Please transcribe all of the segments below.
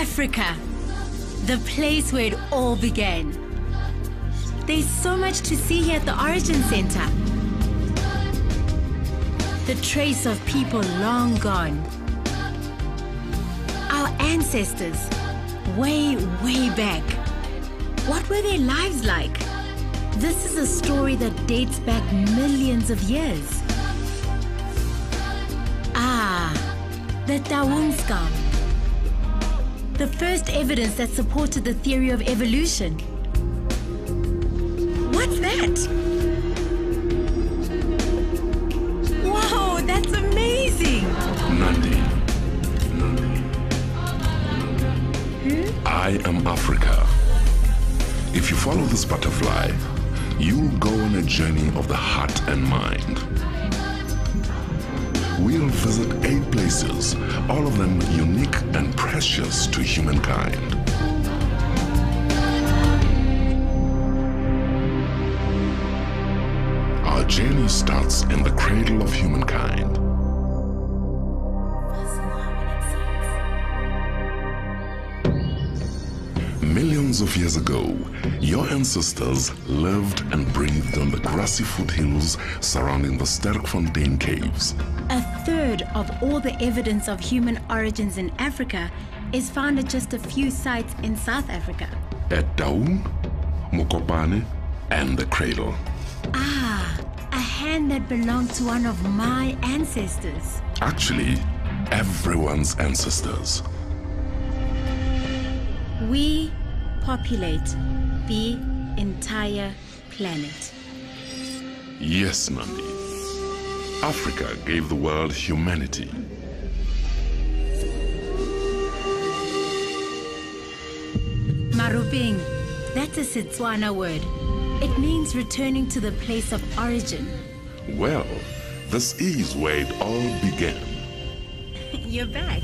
Africa, the place where it all began. There's so much to see here at the Origin Center. The trace of people long gone. Our ancestors, way, way back. What were their lives like? This is a story that dates back millions of years. Ah, the scum. The first evidence that supported the theory of evolution. What's that? Whoa, that's amazing! Nandi. Nandi. I am Africa. If you follow this butterfly, you'll go on a journey of the heart and mind. We'll visit eight places, all of them unique and precious to humankind. Our journey starts in the cradle of humankind. Millions of years ago, your ancestors lived and breathed on the grassy foothills surrounding the Sterkfontein caves. A third of all the evidence of human origins in Africa is found at just a few sites in South Africa. At Taung, Mokopane, and the cradle. Ah, a hand that belonged to one of my ancestors. Actually, everyone's ancestors. We populate the entire planet. Yes, Nandi. Africa gave the world humanity. Maropeng, that's a Setswana word. It means returning to the place of origin. Well, this is where it all began. You're back.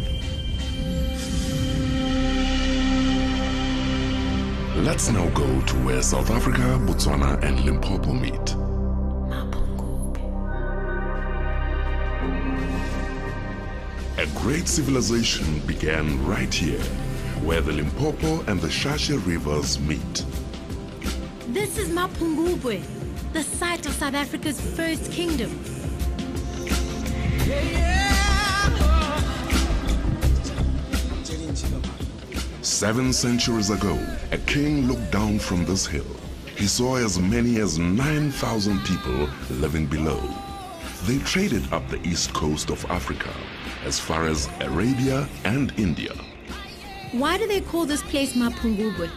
Let's now go to where South Africa, Botswana, and Limpopo meet. A great civilization began right here, where the Limpopo and the Shashe rivers meet. This is Mapungubwe, the site of South Africa's first kingdom. Seven centuries ago, a king looked down from this hill. He saw as many as 9,000 people living below. They traded up the east coast of Africa, as far as Arabia and India. Why do they call this place Mapungubwe?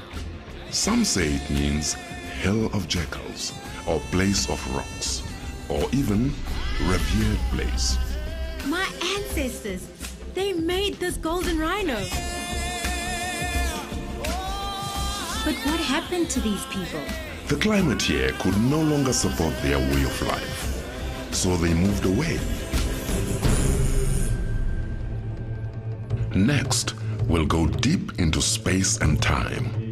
Some say it means hill of jackals, or place of rocks, or even revered place. My ancestors, they made this golden rhino. But what happened to these people? The climate here could no longer support their way of life, so they moved away. Next, we'll go deep into space and time.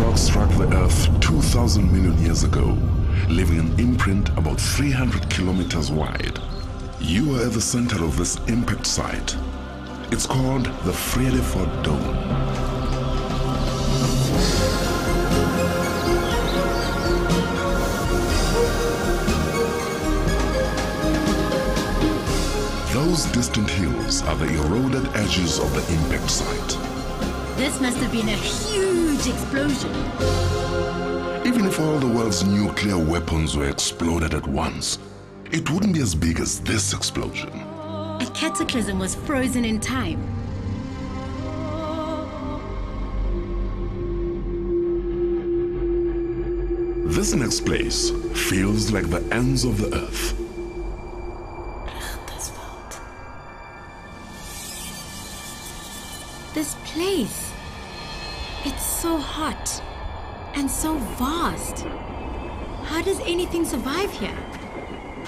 Rock struck the Earth 2,000 million years ago, leaving an imprint about 300 kilometers wide. You are at the center of this impact site. It's called the Vredefort Dome. Those distant hills are the eroded edges of the impact site. This must have been a huge explosion. Even if all the world's nuclear weapons were exploded at once, it wouldn't be as big as this explosion. A cataclysm was frozen in time. This next place feels like the ends of the earth. This place, it's so hot and so vast. How does anything survive here?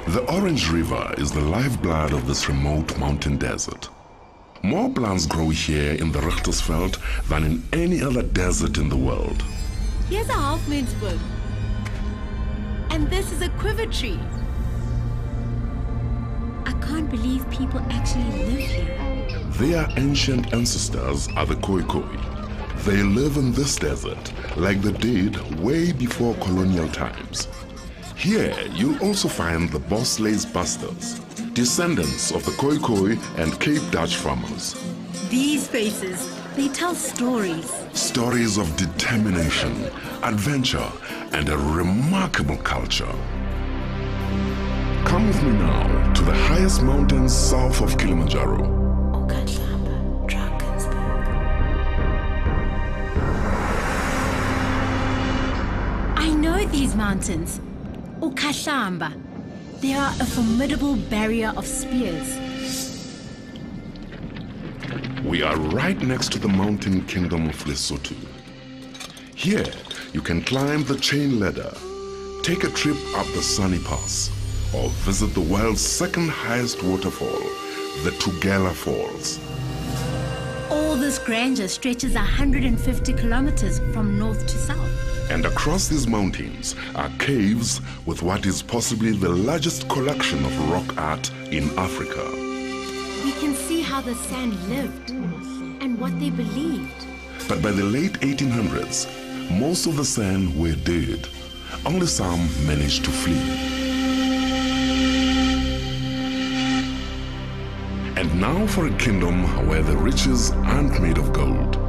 The Orange River is the lifeblood of this remote mountain desert. More plants grow here in the Richtersveld than in any other desert in the world. Here's a Halfmansburg. And this is a quiver tree. I can't believe people actually live here. Their ancient ancestors are the Khoikhoi. They live in this desert like they did way before colonial times. Here, you'll also find the Bosluis Basters, descendants of the Khoikhoi and Cape Dutch farmers. These faces, they tell stories. Stories of determination, adventure, and a remarkable culture. Come with me now to the highest mountains south of Kilimanjaro. uKhahlamba, these mountains. uKhahlamba. They are a formidable barrier of spears. We are right next to the mountain kingdom of Lesotho. Here, you can climb the chain ladder, take a trip up the Sani Pass, or visit the world's second highest waterfall, the Tugela Falls. All this grandeur stretches 150 kilometers from north to south. And across these mountains are caves with what is possibly the largest collection of rock art in Africa. We can see how the San lived and what they believed. But by the late 1800s, most of the San were dead. Only some managed to flee. And now for a kingdom where the riches aren't made of gold.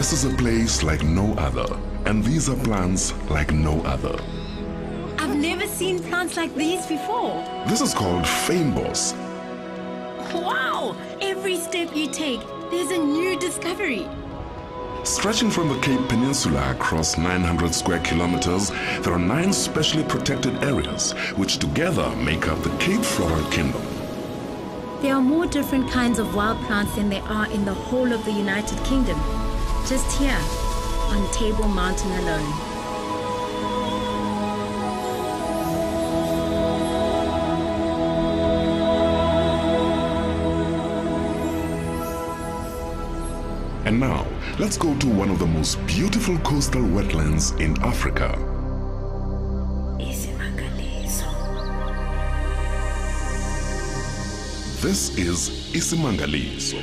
This is a place like no other, and these are plants like no other. I've never seen plants like these before. This is called fynbos. Wow! Every step you take, there's a new discovery. Stretching from the Cape Peninsula across 900 square kilometers, there are nine specially protected areas, which together make up the Cape Floral Kingdom. There are more different kinds of wild plants than there are in the whole of the United Kingdom. Just here, on Table Mountain alone. And now, let's go to one of the most beautiful coastal wetlands in Africa. This is Isimangaliso.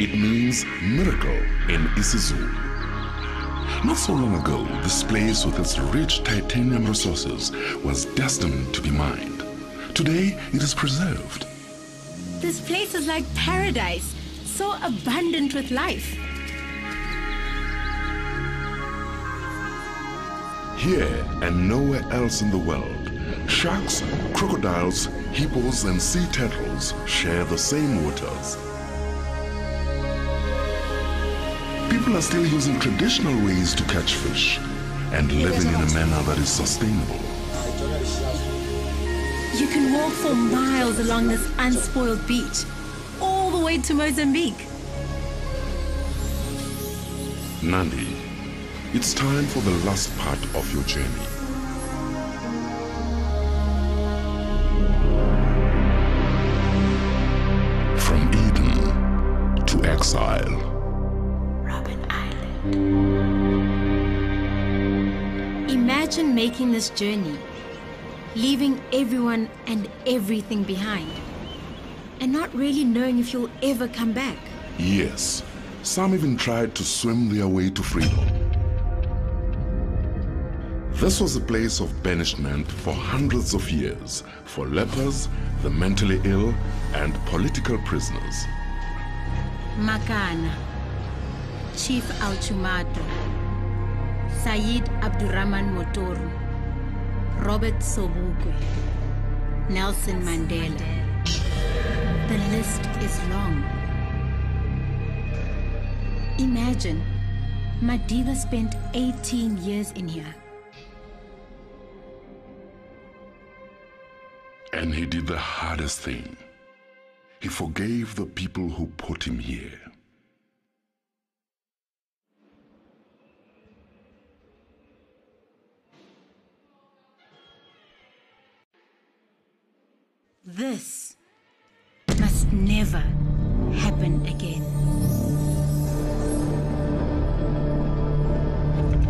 It means miracle in isiZulu. Not so long ago, this place with its rich titanium resources was destined to be mined. Today, it is preserved. This place is like paradise, so abundant with life. Here and nowhere else in the world, sharks, crocodiles, hippos, and sea turtles share the same waters. People are still using traditional ways to catch fish and living in a manner that is sustainable. You can walk for miles along this unspoiled beach, all the way to Mozambique. Nandi, it's time for the last part of your journey. Imagine making this journey, leaving everyone and everything behind, and not really knowing if you'll ever come back. Yes, some even tried to swim their way to freedom. This was a place of banishment for hundreds of years for lepers, the mentally ill, and political prisoners. Makana, Chief Autshumato, Said Abdurrahman Motoru, Robert Sobukwe, Nelson Mandela. The list is long. Imagine, Madiba spent 18 years in here. And he did the hardest thing. He forgave the people who put him here. This must never happen again.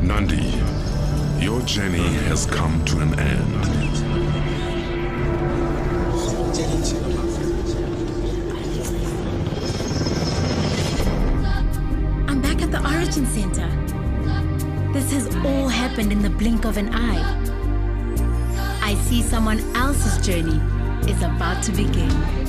Nandi, your journey has come to an end. I'm back at the Origin Center. This has all happened in the blink of an eye. I see someone else's journey is about to begin.